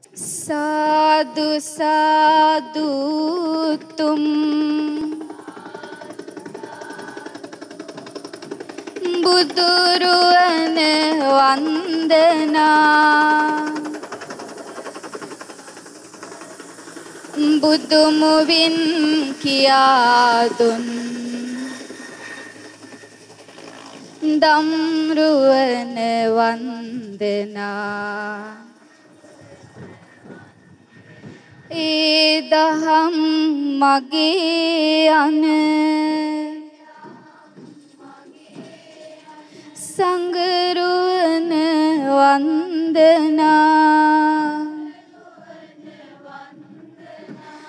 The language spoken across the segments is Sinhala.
සාදු සාදුතුම් බුදුරුවන වන්දනා බුදුමුවින් කියාදුන් දම්රුවන වන්දනා ඒ දහම් මගේ අන සංගරුවන වන්දනා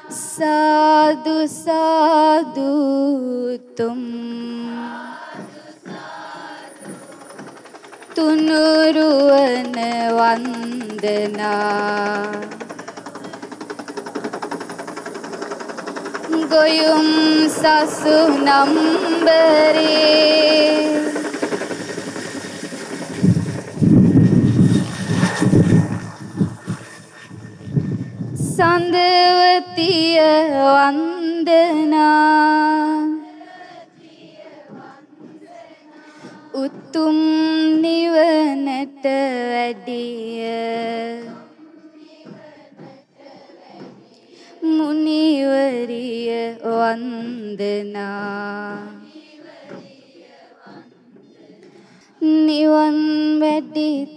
සාදු සාදුතුම් තුනුරුවන වන්දනා ගොයුම් සසු නම්බරේ සඳවතිය වන්දනා උතුම් නිවනට වැඩිය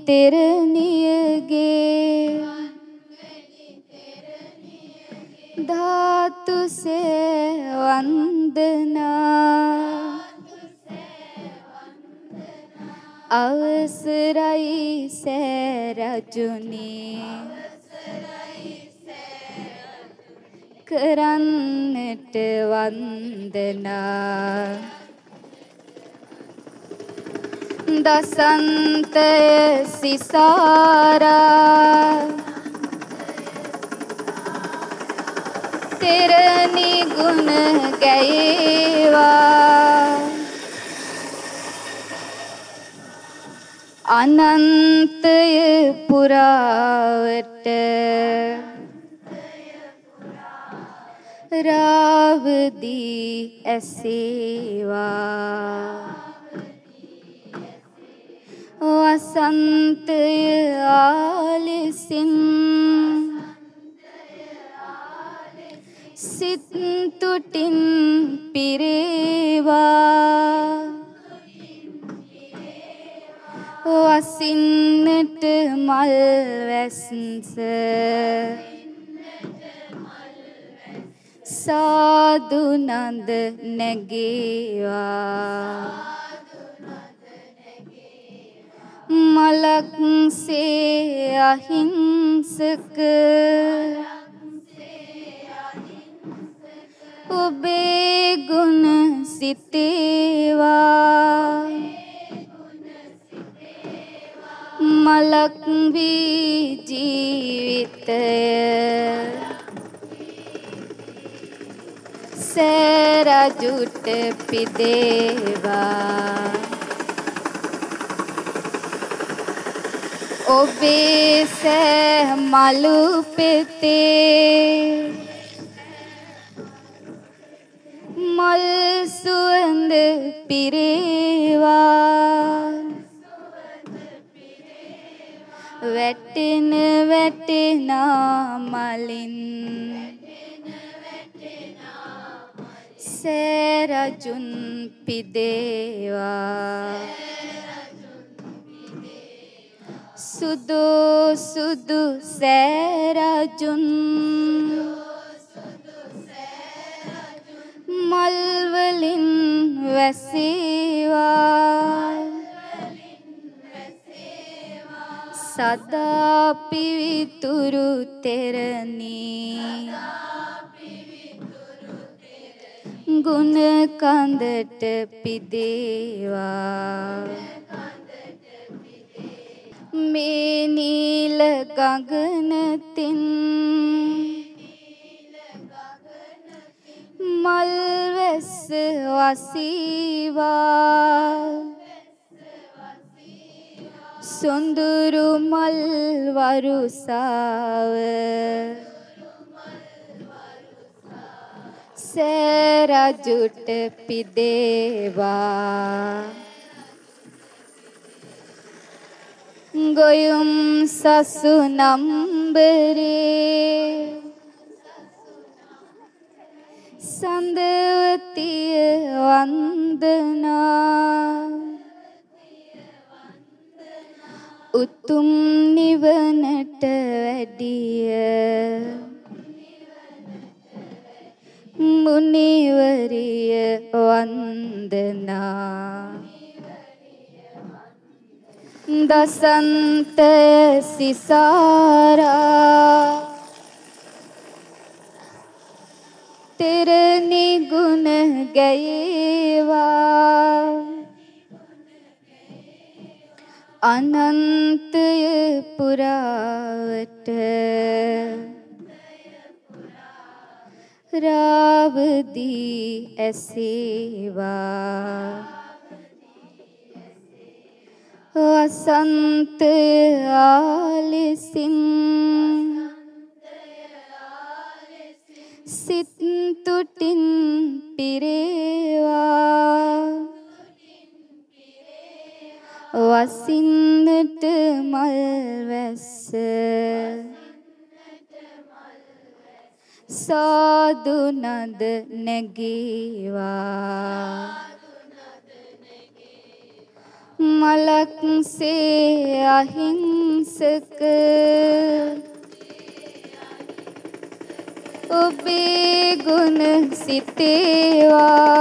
තෙරණියගේ ධාතුසේ වන්දනා අවසරයි සෑරජුනේ කරන්නට වන්දනා दसंत सिसारा तेरे निगुण गएवा अनंत पुरावट। रावदी ऐसेवा වසන්තය ආලෙසින් සිත් තුටින් පිරේවා වසින්නට මල් වැස්ස සාදුනන්ද නැගේවා මලක්සේ අහිංසක. ඔබේ ගුණ සිතේවා. මලක් වී ජීවිතය. සෑරජුට පිදේවා. ඔබේ සෑ මලු පෙතේ. මල් සුවඳ පිරේවා. වැටෙන වැටෙනා මලින්. සෑරජුන් පිදේවා. සුදු සුදු සෑරජුන් මල්වලින් වැසේවා සදා පිවිතුරු තෙරණී ගුණ කඳට පිදේවා මේ නීල ගගනතින් මල් වැස්ස වසීවා. සොඳුරු මල් වරුසාව. සෑරජුට පිදේවා. ගොයුම් සසු නම්බරේ සඳවතිය වන්දනා උතුම් නිවනට වැඩිය මුනිවරිය වන්දනා दसंत सिसारा। तेरे निगुण गएवा अनंत पुरावट रावदी ऐसेवा වසන්තය ආලෙසින්. සිත් තුටින් පිරේවා. වසින්නට මල් වැස්ස. සාදු නද නැගීවා. මලක්සේ අහිංසක. ඔබේ ගුණ සිතේවා.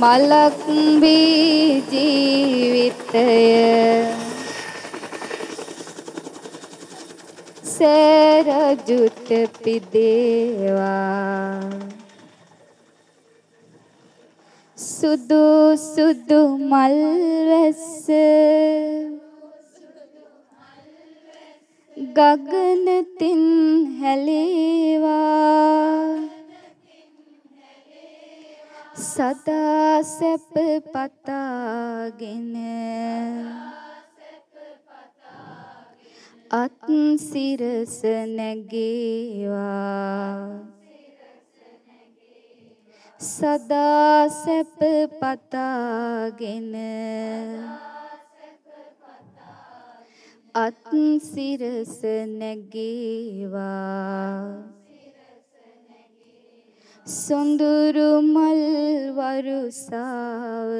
මලක් බී ජීවිතය. සෑරජුට පිදේවා. සුදු සුදු මල් වැස්ස ගගනතින් හැලේවා. සදා සැප පතාගෙන. අත් සිරස නැගේවා. සදා සැප පතාගෙන අත් සිරස නැගේවා. සොඳුරු මල් වරුසාව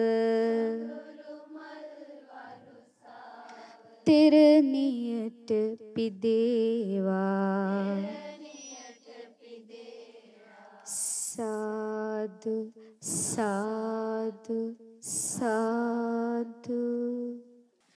තෙරණියට පිදේවා. Sado, sado, sado.